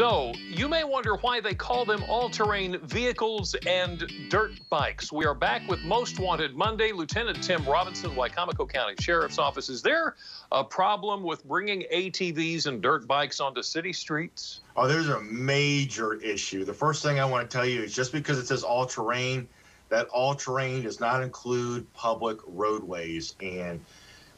So, you may wonder why they call them all terrain vehicles and dirt bikes. We are back with Most Wanted Monday. Lieutenant Tim Robinson, Wicomico County Sheriff's Office. Is there a problem with bringing ATVs and dirt bikes onto city streets? Oh, there's a major issue. The first thing I want to tell you is just because it says all terrain, that all terrain does not include public roadways. And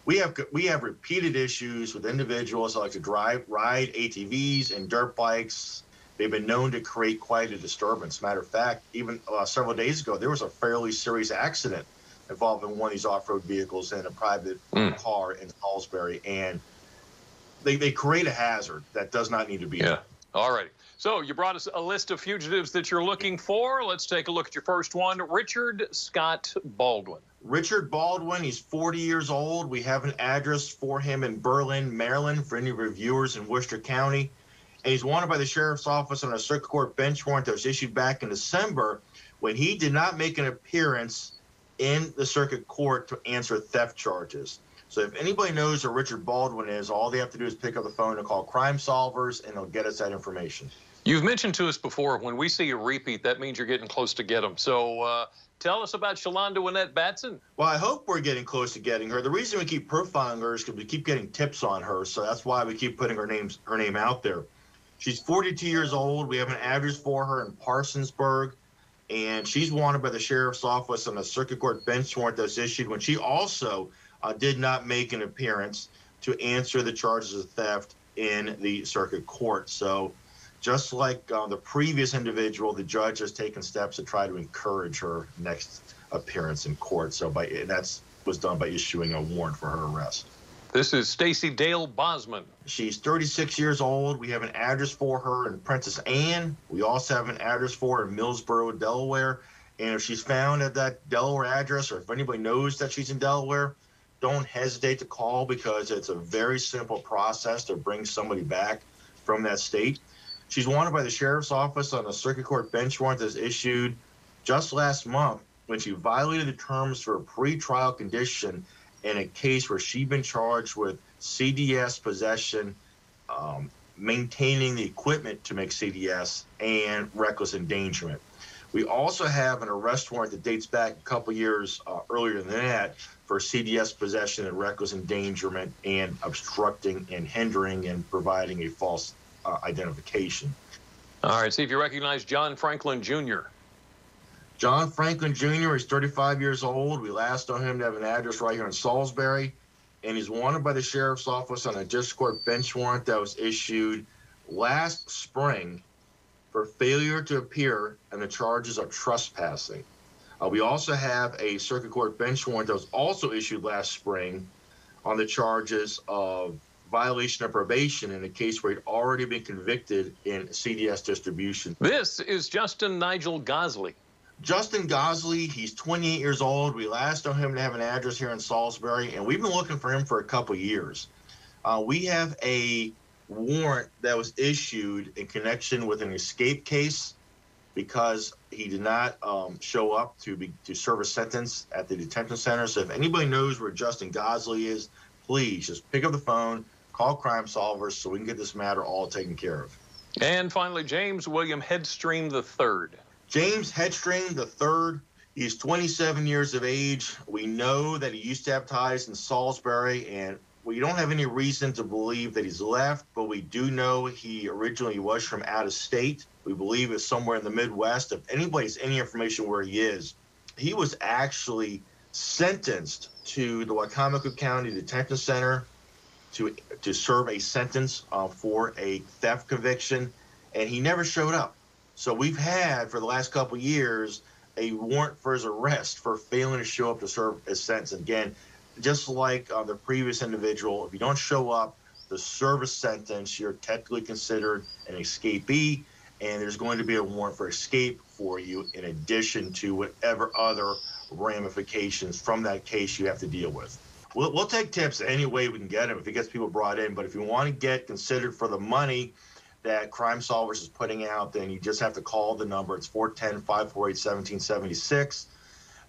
we have we have repeated issues with individuals that like to drive ride ATVs and dirt bikes. They've been known to create quite a disturbance. Matter of fact, even uh, several days ago, there was a fairly serious accident involving one of these off-road vehicles and a private mm. car in Salisbury, and they, they create a hazard that does not need to be. Yeah. There. All right. So you brought us a list of fugitives that you're looking for. Let's take a look at your first one, Richard Scott Baldwin. Richard Baldwin, he's 40 years old. We have an address for him in Berlin, Maryland, for any reviewers in Worcester County. And he's wanted by the sheriff's office on a circuit court bench warrant that was issued back in December when he did not make an appearance in the circuit court to answer theft charges. So if anybody knows who Richard Baldwin is, all they have to do is pick up the phone and call Crime Solvers, and they'll get us that information. You've mentioned to us before, when we see a repeat, that means you're getting close to get them. So uh, tell us about Shalonda Winnette Batson. Well, I hope we're getting close to getting her. The reason we keep profiling her is because we keep getting tips on her. So that's why we keep putting her names her name out there. She's 42 years old. We have an address for her in Parsonsburg, and she's wanted by the sheriff's office on a circuit court bench warrant that was issued when she also uh, did not make an appearance to answer the charges of theft in the circuit court. So just like uh, the previous individual, the judge has taken steps to try to encourage her next appearance in court. So by that's was done by issuing a warrant for her arrest. This is Stacy Dale Bosman. She's 36 years old. We have an address for her in Princess Anne. We also have an address for her in Millsboro, Delaware. And if she's found at that Delaware address, or if anybody knows that she's in Delaware, don't hesitate to call because it's a very simple process to bring somebody back from that state. She's wanted by the sheriff's office on a circuit court bench warrant that's issued just last month when she violated the terms for a pretrial condition in a case where she'd been charged with CDS possession, um, maintaining the equipment to make CDS, and reckless endangerment. We also have an arrest warrant that dates back a couple years uh, earlier than that for CDS possession and reckless endangerment and obstructing and hindering and providing a false uh, identification. All right, see if you recognize John Franklin Jr. John Franklin Jr. is 35 years old. We last saw him to have an address right here in Salisbury, and he's wanted by the sheriff's office on a district court bench warrant that was issued last spring for failure to appear and the charges of trespassing. Uh, we also have a circuit court bench warrant that was also issued last spring on the charges of violation of probation in a case where he'd already been convicted in CDS distribution. This is Justin Nigel Gosley. Justin Gosley, he's 28 years old. We last know him to have an address here in Salisbury, and we've been looking for him for a couple years. Uh, we have a warrant that was issued in connection with an escape case because he did not um, show up to be to serve a sentence at the detention center. So if anybody knows where Justin Gosley is, please just pick up the phone, Call Crime Solvers so we can get this matter all taken care of. And finally, James William Headstream III. James Headstream III. He's 27 years of age. We know that he used to have ties in Salisbury, and we don't have any reason to believe that he's left, but we do know he originally was from out of state. We believe it's somewhere in the Midwest. If anybody has any information where he is, he was actually sentenced to the Wicomico County Detention Center to to serve a sentence uh, for a theft conviction, and he never showed up. So we've had for the last couple years a warrant for his arrest for failing to show up to serve his sentence. Again, just like uh, the previous individual, if you don't show up the service sentence, you're technically considered an escapee, and there's going to be a warrant for escape for you in addition to whatever other ramifications from that case you have to deal with. We'll, we'll take tips any way we can get them if it gets people brought in. But if you want to get considered for the money that Crime Solvers is putting out, then you just have to call the number. It's 410 548 1776.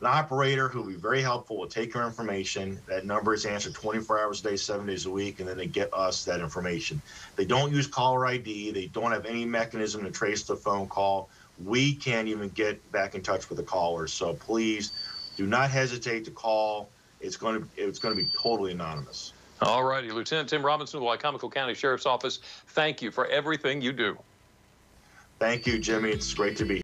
An operator who will be very helpful will take your information. That number is answered 24 hours a day, seven days a week, and then they get us that information. They don't use caller ID. They don't have any mechanism to trace the phone call. We can't even get back in touch with the caller. So please do not hesitate to call. It's going to it's going to be totally anonymous. All righty, Lieutenant Tim Robinson, of the Wicomico County Sheriff's Office. Thank you for everything you do. Thank you, Jimmy. It's great to be here.